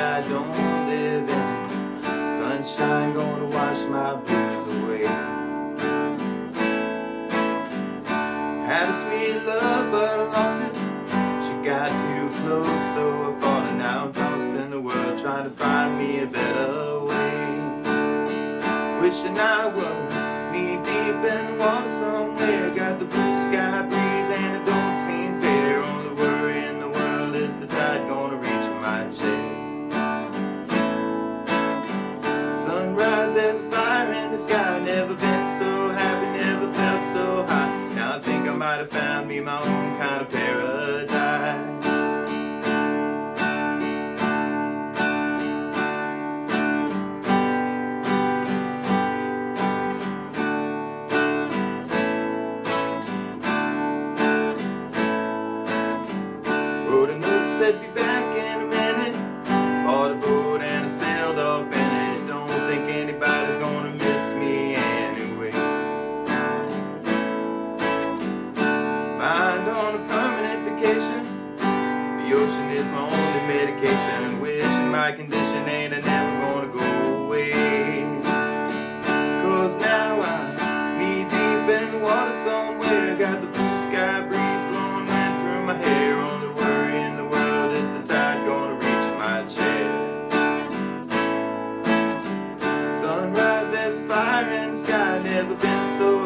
I don't live in. Sunshine gonna wash my blues away. Had a sweet love, but I lost it. She got too close, so I fallen out, lost in the world, trying to find me a better way. Wishing I was knee deep in the water somewhere, got the blue sky breeze, and it don't might have found me my own kind of paradise. Wrote a note, said be back The ocean is my only medication. Wishing my condition ain't never gonna go away. Cause now I'm knee deep in the water somewhere. Got the blue sky breeze blowing wind through my hair. Only worry in the world is the tide gonna reach my chair. Sunrise, there's a fire in the sky. Never been so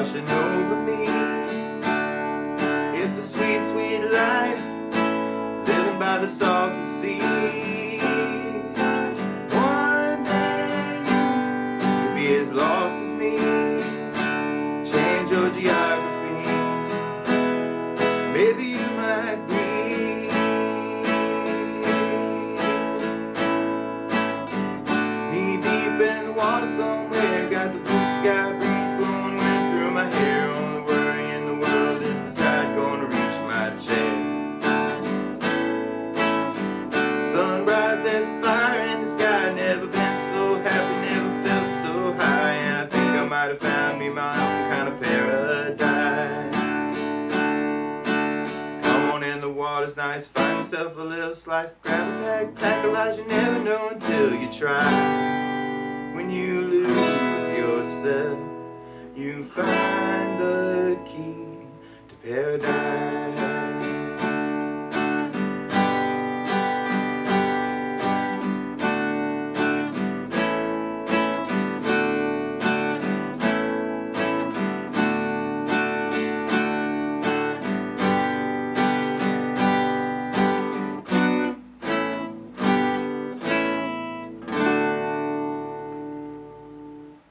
washing over me. It's a sweet, sweet life, living by the salty sea. Find yourself a little slice. Grab a pack, pack a lot. You never know until you try. When you lose yourself, you find the key to paradise.